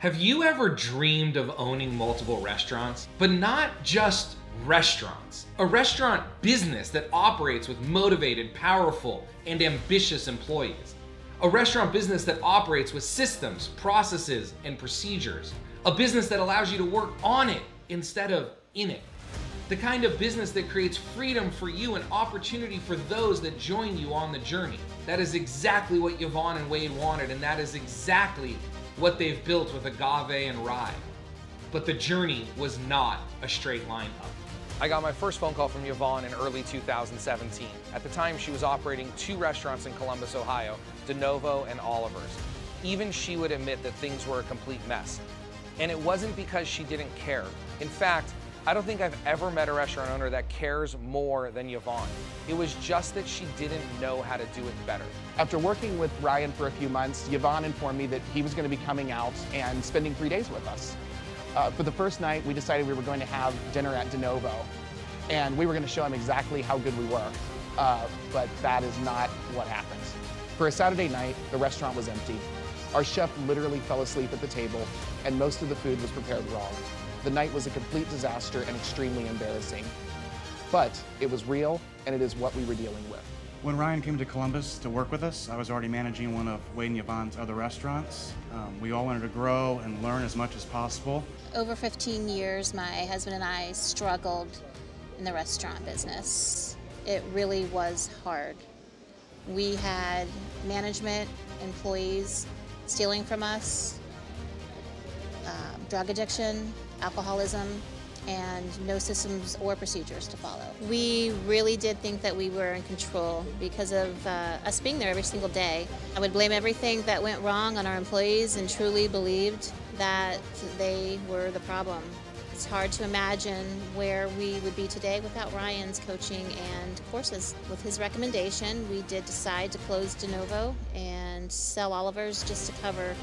Have you ever dreamed of owning multiple restaurants? But not just restaurants. A restaurant business that operates with motivated, powerful, and ambitious employees. A restaurant business that operates with systems, processes, and procedures. A business that allows you to work on it instead of in it. The kind of business that creates freedom for you and opportunity for those that join you on the journey. That is exactly what Yavonne and Wade wanted, and that is exactly what they've built with Agave and Rye. But the journey was not a straight line up. I got my first phone call from Yavonne in early 2017. At the time, she was operating two restaurants in Columbus, Ohio, DeNovo and Oliver's. Even she would admit that things were a complete mess. And it wasn't because she didn't care. In fact, I don't think I've ever met a restaurant owner that cares more than Yavonne. It was just that she didn't know how to do it better. After working with Ryan for a few months, Yavonne informed me that he was going to be coming out and spending three days with us. Uh, for the first night, we decided we were going to have dinner at DeNovo, and we were going to show him exactly how good we were. Uh, but that is not what happens. For a Saturday night, the restaurant was empty. Our chef literally fell asleep at the table, and most of the food was prepared wrong. The night was a complete disaster and extremely embarrassing. But it was real, and it is what we were dealing with. When Ryan came to Columbus to work with us, I was already managing one of Wade and Yavonne's other restaurants. Um, we all wanted to grow and learn as much as possible. Over 15 years, my husband and I struggled in the restaurant business. It really was hard. We had management, employees stealing from us, uh, drug addiction, alcoholism, and no systems or procedures to follow. We really did think that we were in control because of uh, us being there every single day. I would blame everything that went wrong on our employees and truly believed that they were the problem. It's hard to imagine where we would be today without Ryan's coaching and courses. With his recommendation, we did decide to close DeNovo and sell Oliver's just to cover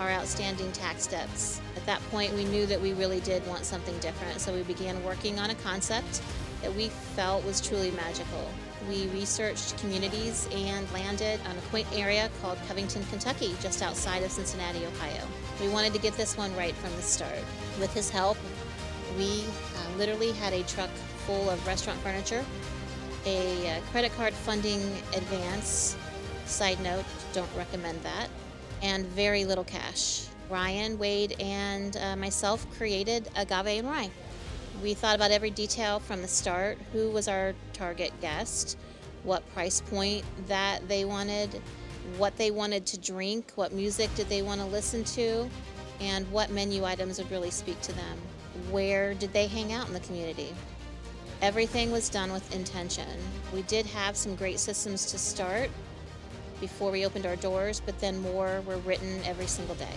our outstanding tax debts. At that point, we knew that we really did want something different, so we began working on a concept that we felt was truly magical. We researched communities and landed on a quaint area called Covington, Kentucky, just outside of Cincinnati, Ohio. We wanted to get this one right from the start. With his help, we uh, literally had a truck full of restaurant furniture, a uh, credit card funding advance, side note, don't recommend that, and very little cash. Ryan, Wade, and uh, myself created Agave and Rye. We thought about every detail from the start who was our target guest, what price point that they wanted, what they wanted to drink, what music did they want to listen to, and what menu items would really speak to them. Where did they hang out in the community? Everything was done with intention. We did have some great systems to start, before we opened our doors, but then more were written every single day.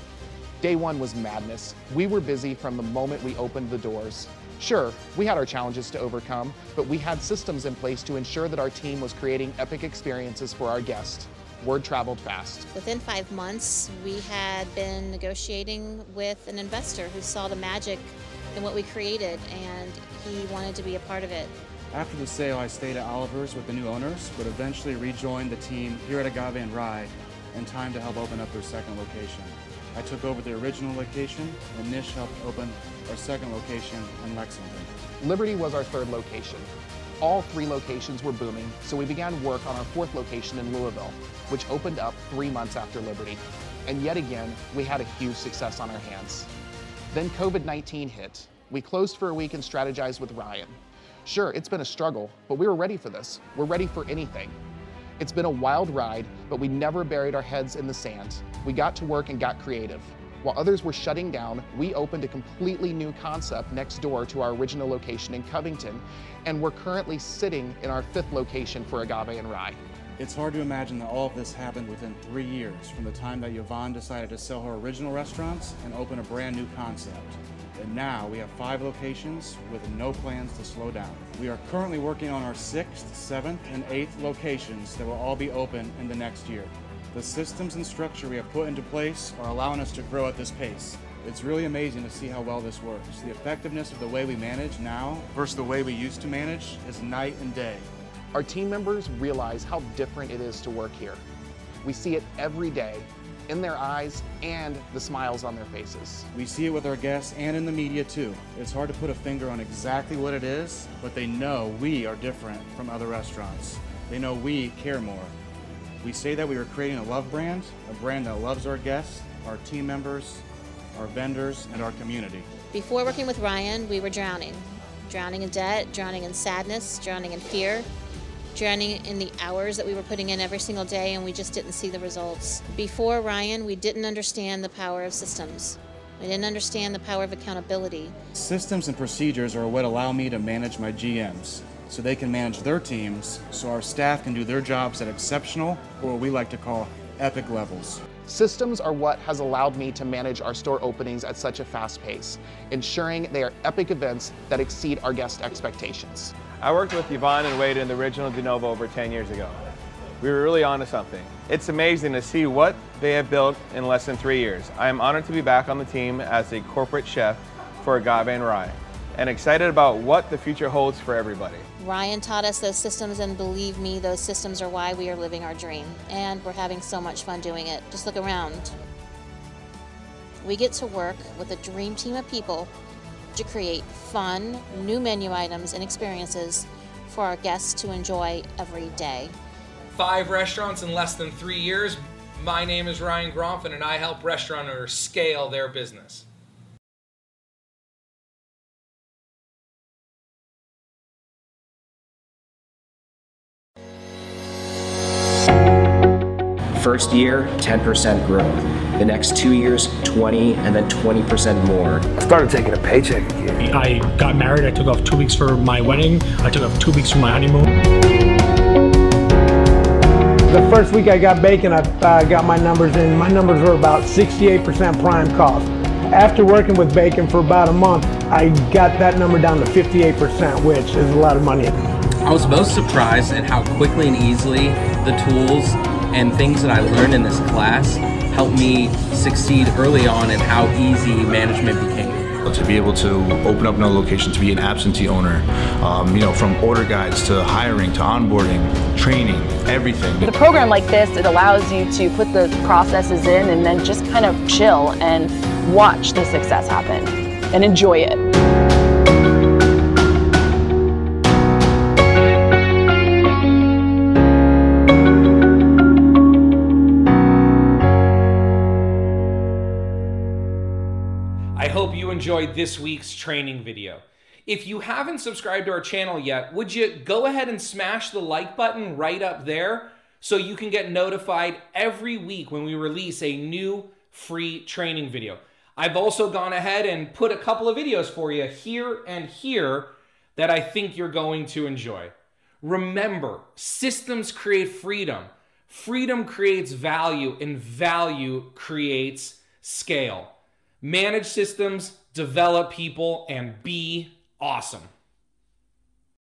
Day one was madness. We were busy from the moment we opened the doors. Sure, we had our challenges to overcome, but we had systems in place to ensure that our team was creating epic experiences for our guests. Word traveled fast. Within five months, we had been negotiating with an investor who saw the magic in what we created and he wanted to be a part of it. After the sale, I stayed at Oliver's with the new owners, but eventually rejoined the team here at Agave and Rye in time to help open up their second location. I took over the original location, and Nish helped open our second location in Lexington. Liberty was our third location. All three locations were booming, so we began work on our fourth location in Louisville, which opened up three months after Liberty. And yet again, we had a huge success on our hands. Then COVID 19 hit. We closed for a week and strategized with Ryan. Sure, it's been a struggle, but we were ready for this. We're ready for anything. It's been a wild ride, but we never buried our heads in the sand. We got to work and got creative. While others were shutting down, we opened a completely new concept next door to our original location in Covington, and we're currently sitting in our fifth location for Agave and Rye. It's hard to imagine that all of this happened within three years from the time that Yavonne decided to sell her original restaurants and open a brand new concept and now we have five locations with no plans to slow down. We are currently working on our sixth, seventh, and eighth locations that will all be open in the next year. The systems and structure we have put into place are allowing us to grow at this pace. It's really amazing to see how well this works. The effectiveness of the way we manage now versus the way we used to manage is night and day. Our team members realize how different it is to work here. We see it every day in their eyes and the smiles on their faces. We see it with our guests and in the media too. It's hard to put a finger on exactly what it is, but they know we are different from other restaurants. They know we care more. We say that we are creating a love brand, a brand that loves our guests, our team members, our vendors, and our community. Before working with Ryan, we were drowning. Drowning in debt, drowning in sadness, drowning in fear, drowning in the hours that we were putting in every single day, and we just didn't see the results. Before Ryan, we didn't understand the power of systems. We didn't understand the power of accountability. Systems and procedures are what allow me to manage my GMs so they can manage their teams so our staff can do their jobs at exceptional or what we like to call epic levels. Systems are what has allowed me to manage our store openings at such a fast pace, ensuring they are epic events that exceed our guest expectations. I worked with Yavonne and Wade in the original de novo over 10 years ago. We were really onto something. It's amazing to see what they have built in less than three years. I am honored to be back on the team as a corporate chef for Agave and Rye and excited about what the future holds for everybody. Ryan taught us those systems, and believe me, those systems are why we are living our dream. And we're having so much fun doing it. Just look around. We get to work with a dream team of people to create fun, new menu items and experiences for our guests to enjoy every day. Five restaurants in less than three years. My name is Ryan Gromfin, and I help restaurant owners scale their business. First year, 10% growth. The next two years, 20, and then 20% more. I started taking a paycheck again. I got married. I took off two weeks for my wedding. I took off two weeks for my honeymoon. The first week I got bacon, I uh, got my numbers in. My numbers were about 68% prime cost. After working with bacon for about a month, I got that number down to 58%, which is a lot of money. I was most surprised at how quickly and easily the tools and things that I learned in this class helped me succeed early on and how easy management became. To be able to open up another location, to be an absentee owner, um, you know, from order guides to hiring to onboarding, training, everything. With a program like this, it allows you to put the processes in and then just kind of chill and watch the success happen and enjoy it. This week's training video. If you haven't subscribed to our channel yet, would you go ahead and smash the like button right up there so you can get notified every week when we release a new free training video. I've also gone ahead and put a couple of videos for you here and here that I think you're going to enjoy. Remember, systems create freedom. Freedom creates value, and value creates scale. Manage systems, develop people, and be awesome.